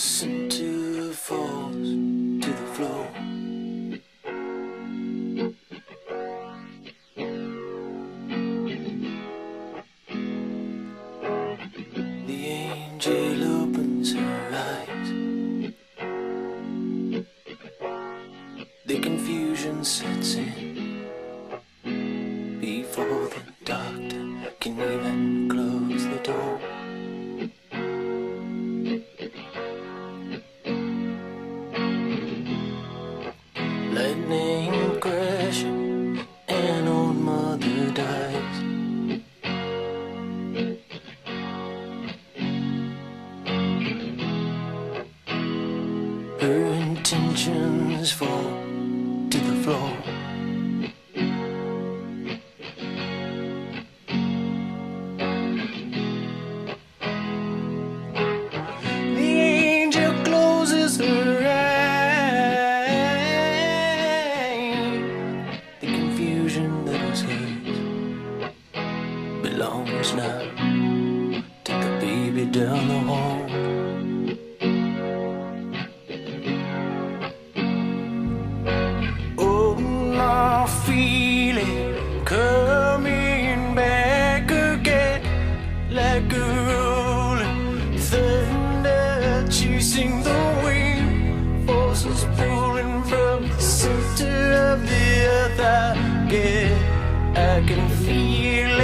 center falls to the floor. The angel opens her eyes. The confusion sets in before the doctor can even intentions fall to the floor. The angel closes her eyes. The confusion that was belongs now to the baby down the hall. I can feel.